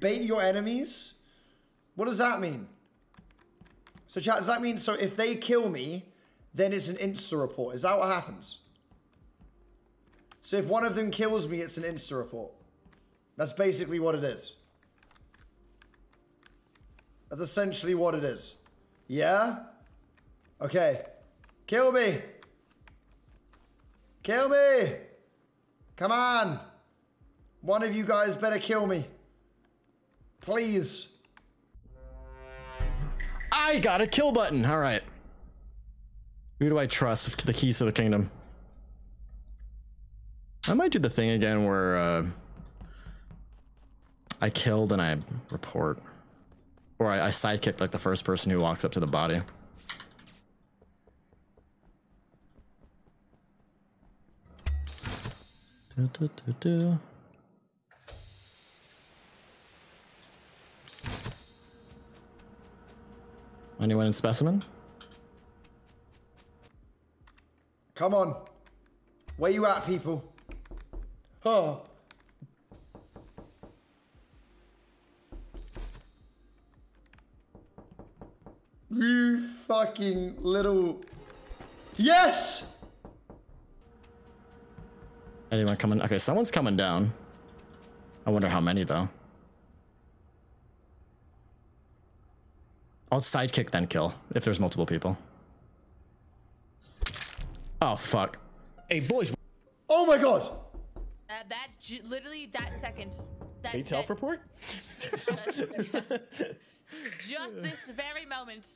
Bait your enemies? What does that mean? So chat, does that mean, so if they kill me, then it's an insta report? Is that what happens? So if one of them kills me, it's an insta report. That's basically what it is. That's essentially what it is. Yeah? Okay. Kill me. Kill me. Come on. One of you guys better kill me. Please. I got a kill button. All right. Who do I trust with the keys to the kingdom? I might do the thing again where uh, I killed and I report. Or I, I sidekick like the first person who walks up to the body. Do, do, do, do. Anyone in specimen? Come on. Where you at, people? Huh. You fucking little... Yes! Anyone coming? Okay, someone's coming down. I wonder how many though. I'll sidekick then kill if there's multiple people. Oh fuck. Hey boys. Oh my god. Uh, that literally that second. That, Hey, that- self report? just this very moment.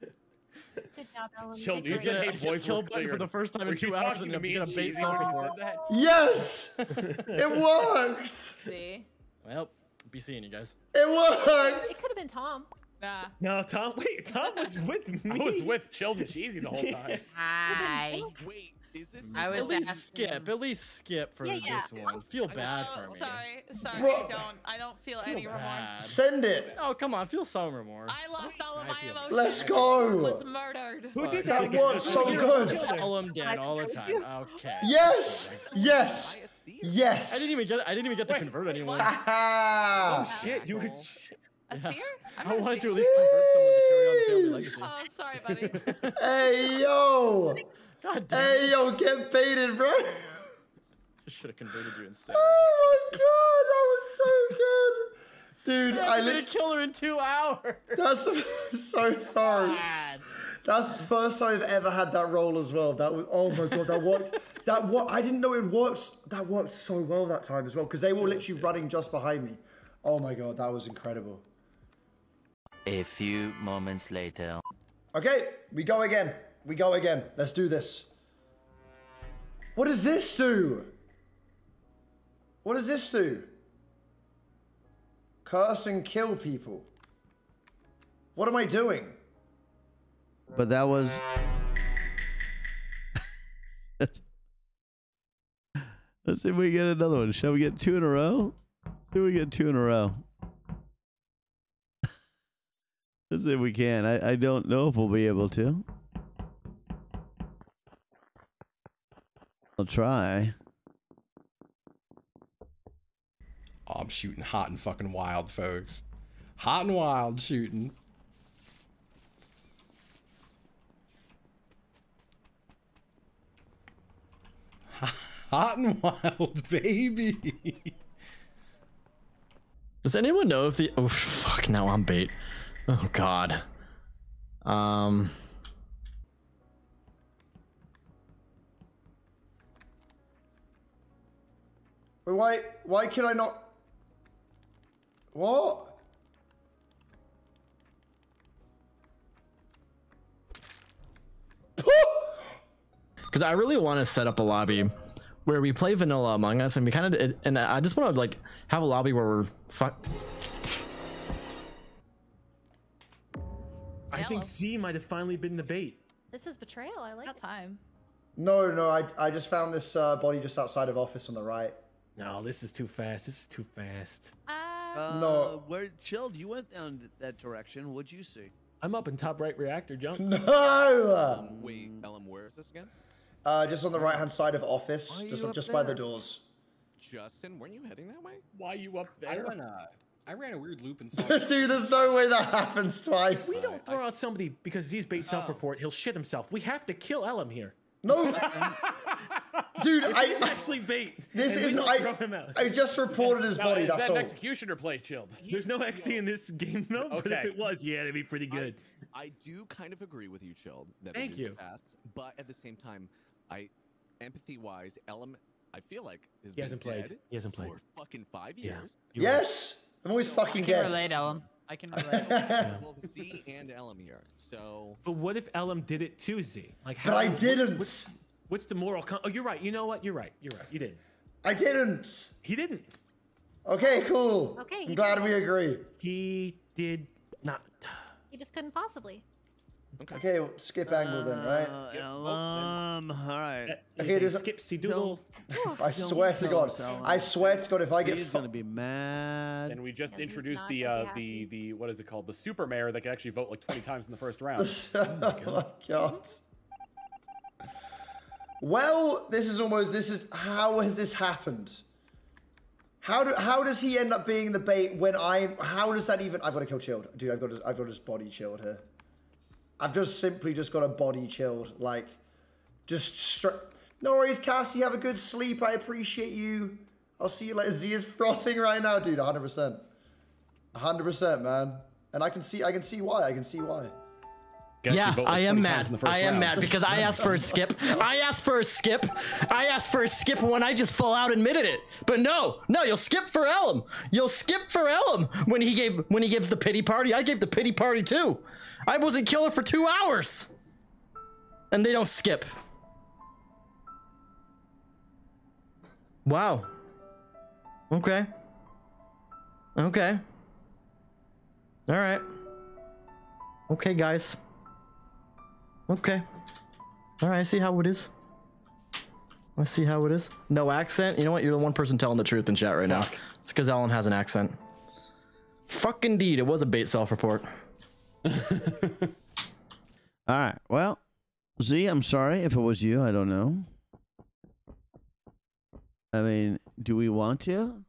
Good job, Ellum. Chill, Did you great. said, hey, boys, kill we're button for the first time Were in two hours and to I'm me gonna and bait Cheesy when you self-report. said? Yes! it works! See? Well, be seeing you guys. It works. It could have been Tom. Nah. No, Tom. Wait, Tom was with me. I was with Chilled and Cheesy the whole time. Hi. Wait, is this? I was At least asking skip. At least skip for Yeah, yeah. this one. Feel bad Oh, for me. sorry, sorry. Bro- I don't. I don't feel, any remorse. Send it! Oh come on, feel some remorse. I lost all of I my feel- emotions. Let's I go! Was murdered. Who did That that? again? worked so good. killed her? Call him dead all the time. Okay. Yes! Yes! Yes! I didn't even get. I didn't even get to convert anyone. Oh shit, you were. A seer? I'm I wanted to at least convert someone to carry on the family legacy. Oh, I'm sorry, buddy. Hey, yo! God damn. Hey, yo, get baited, bro! I should have converted you instead. Oh my god, that was so good! Dude, I I'm gonna kill her in two hours. That's so sorry. God. That's the first time I've ever had that role as well. That was oh my god, that worked. That what I didn't know it worked. That worked so well that time as well because they were literally running just behind me. Oh my god, that was incredible. A few moments later. Okay, we go again. We go again. Let's do this. What does this do? What does this do? Curse and kill people. What am I doing? But that was. Let's see if we get another one. Shall we get two in a row? Do we get two in a row. Let's see if we can. I, I don't know if we'll be able to. I'll try. Oh, I'm shooting hot and fucking wild, folks. Hot and wild shooting. Hot and wild, baby. Does anyone know if the? Oh fuck! Now I'm bait. Oh god. Um. Wait, why? Why can I not? What? because I really want to set up a lobby where we play vanilla Among Us, and we kind of and I just want to like have a lobby where we're fuck. I think Z might have finally been the bait. This is betrayal. I like that time. No, no. I I just found this uh, body just outside of office on the right. No, this is too fast. This is too fast. Uh, Uh, No. Where chilled? You went down that direction. What'd you see? I'm up in top right reactor, jump. No. Wait, Ellum, where is this again? Uh, just on the right hand side of office, Why just you just by the doors. Justin, weren't you heading that way? Why are you up I there? wanna. I ran a weird loop and saw. Dude, there's no way that happens twice. We don't throw out somebody because Z's bait Oh. self-report. He'll shit himself. We have to kill Ellum here. No, dude, He's I. actually bait. This isn't. don't throw I, him out. I just reported his Now, body. is That's that all. an executioner play chilled? There's no XC in this game mode, but if it was, yeah, that'd be pretty good. I do kind of agree with you, Chilled, that Thank it is you. fast, but at the same time, I, empathy-wise, Ellum, I feel like has He been hasn't played. He hasn't played. for fucking five years. You're right. Yes, I'm always I fucking can dead. relate, Ellum. I can relate. well, Z and Ellum here, so But what if Ellum did it to Z? Like, But I didn't. What's, what's the moral? Con- oh, you're right. You know what? You're right. You're right. You didn't. I didn't. He didn't. Okay, cool. Okay, I'm glad did. we agree. He did not. He just couldn't possibly. Okay, well, skip angle then, right? Uh, um, all right. That Okay, is this- a skipsy doodle. I swear to God. I swear to God, if I get He's fu- gonna be mad. And we just Yes, he's introduced not the gonna uh, be the the what is it called? The super mayor that can actually vote like 20 times in the first round. oh my God. Well, this is almost. This is how has this happened? How do how does he end up being the bait when I? How does that even? I've got to kill chilled, dude. I've got to, I've got his body chilled here. I've just simply just got a body chilled, like just straight. No worries, Cassie. Have a good sleep. I appreciate you. I'll see you later. Z is frothing right now, dude. 100. percent 100 percent, man. And I can see, I can see why. I can see why. Can actually Yeah, I am mad. in the I am round. mad because I asked for a skip. I asked for a skip. I asked for a skip when I just full out and admitted it. But no, no, you'll skip for Ellum. You'll skip for Ellum when he gave when he gives the pity party. I gave the pity party too. I wasn't killer for two hours, and they don't skip. Wow. Okay. Okay. All right. Okay, guys. Okay. All right, I see how it is. I see how it is. No accent. You know what? You're the one person telling the truth in chat right now. It's because Ellum has an accent. Fuck indeed, it was a bait self-report. All right. Well, Z, I'm sorry if it was you. I don't know. I mean, do we want to?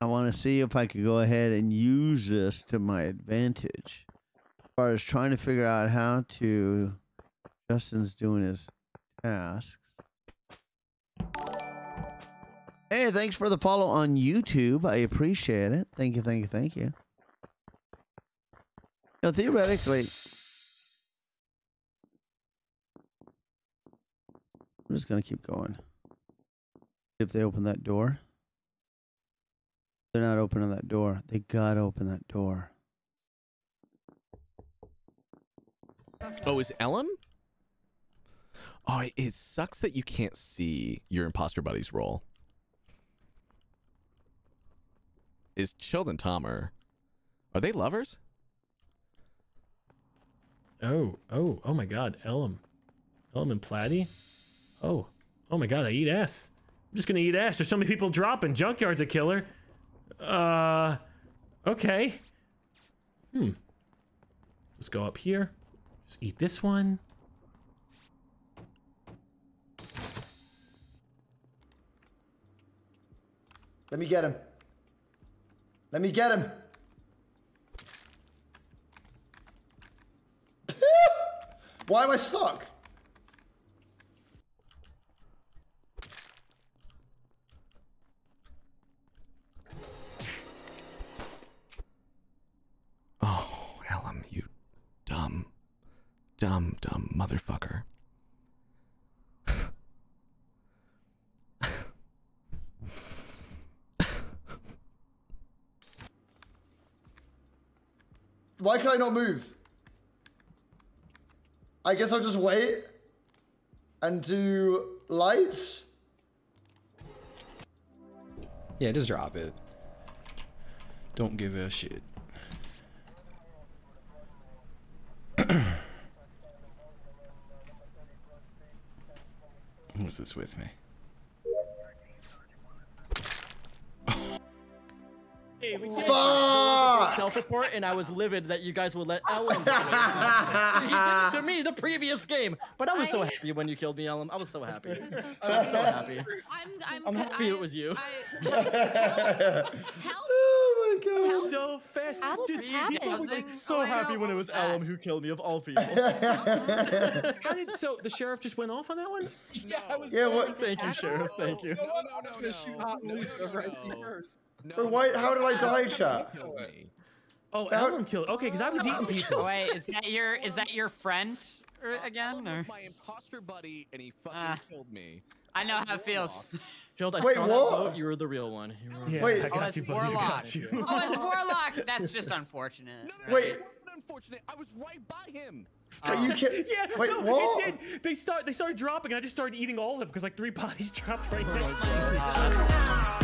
I want to see if I could go ahead and use this to my advantage. As far as trying to figure out how to. Justin's doing his tasks. Hey, thanks for the follow on YouTube. I appreciate it. Thank you, thank you, thank you. Know, theoretically, I'm just gonna keep going. If they open that door, they're not opening that door. They gotta open that door. Oh, is Ellum? Oh, it- it sucks that you can't see your imposter buddy's role. Is Chilled and Tomer, are they lovers? Oh, oh, oh my God, Ellum, Ellum and Platy. Oh, oh my God, I eat ass. I'm just gonna eat ass. There's so many people dropping. Junkyard's a killer. Uh, okay. Hmm. Let's go up here. Just eat this one. Let me get him. Let me get him. Why am I stuck? Oh, Ellum, you dumb, dumb, dumb motherfucker. Why can I not move? I guess I'll just wait and do lights. Yeah, just drop it. Don't give a shit. Who's this with me? Hey, we Fuck! self-report, and I was livid that you guys would let Ellum. he did it to me the previous game, but I was so happy when you killed me, Ellum. I was so happy. I was so happy. I'm, I'm, I'm happy I, it was you. oh my god. So fast. How did Dude, this I happen? was like, so happy when it was Ellum who killed me of all people. How did so the sheriff just went off on that one? Yeah, I was Yeah, what? Thank you, Sheriff. Thank you. No, no, no, no, no. hot news whoever I see No. first. No, why- how did I die, Ellum chat? killed me. Oh, How- Ellum killed. Okay, because I was eating people. Wait, is that your is that your friend or, Uh, again? Or? my imposter buddy, and he fucking Ah. killed me. I know how it feels. Jill, I Wait, saw that what? vote. You were the real one. You were- Yeah, Wait. I Oh, got it's you, buddy. I Warlock. got you. Oh, it's Warlock. That's just unfortunate. No, no, no, Wait. it wasn't unfortunate. I was right by him. Are you kidding? Yeah, Wait, no, what? it did. They start. They started dropping. I just started eating all of them because like three bodies dropped right Oh, next to me.